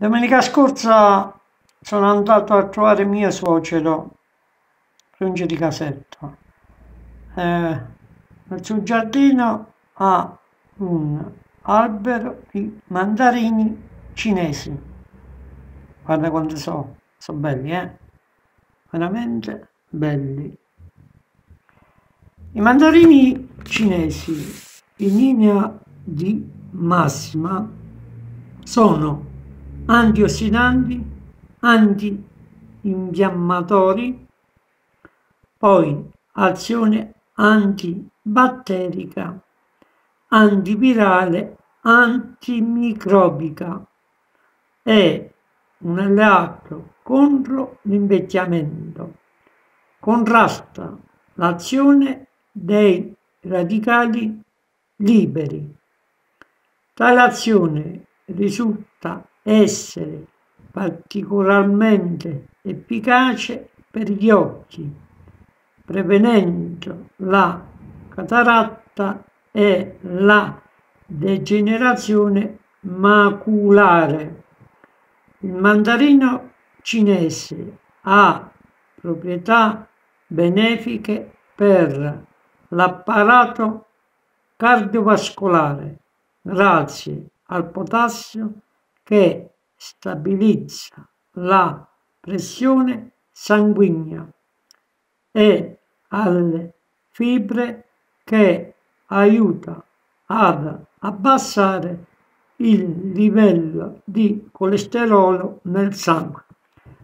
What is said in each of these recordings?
Domenica scorsa sono andato a trovare mio suocero, Frunge di Casetto. Eh, nel suo giardino ha un albero di mandarini cinesi. Guarda quanto so, sono belli, eh? Veramente belli. I mandarini cinesi in linea di massima sono antiossidanti, antinfiammatori, poi azione antibatterica, antivirale, antimicrobica e un alleato contro l'invecchiamento. Contrasta l'azione dei radicali liberi. Tale azione risulta essere particolarmente efficace per gli occhi, prevenendo la cataratta e la degenerazione maculare. Il mandarino cinese ha proprietà benefiche per l'apparato cardiovascolare grazie al potassio che stabilizza la pressione sanguigna e alle fibre che aiuta ad abbassare il livello di colesterolo nel sangue.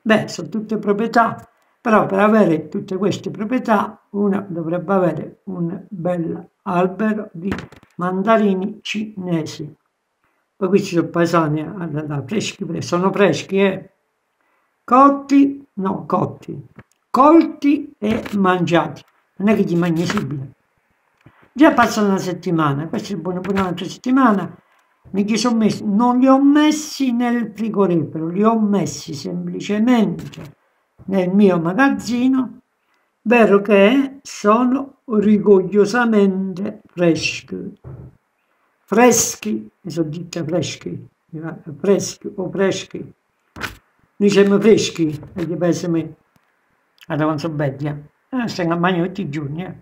Beh, sono tutte proprietà, però per avere tutte queste proprietà uno dovrebbe avere un bel albero di mandarini cinesi. Poi qui ci sono paesani freschi, sono freschi, eh. Cotti, no, cotti, colti e mangiati. Non è che ti mangi subito. Già passa una settimana, questo è buono per un'altra settimana. Mi sono messi, non li ho messi nel frigorifero, li ho messi semplicemente nel mio magazzino, vero che sono orgogliosamente freschi. Freschi, mi sono dette freschi, freschi o freschi. Noi siamo freschi, gli pensa me. Sono belli, eh? Stiamo a mangiare tutti i giorni, eh?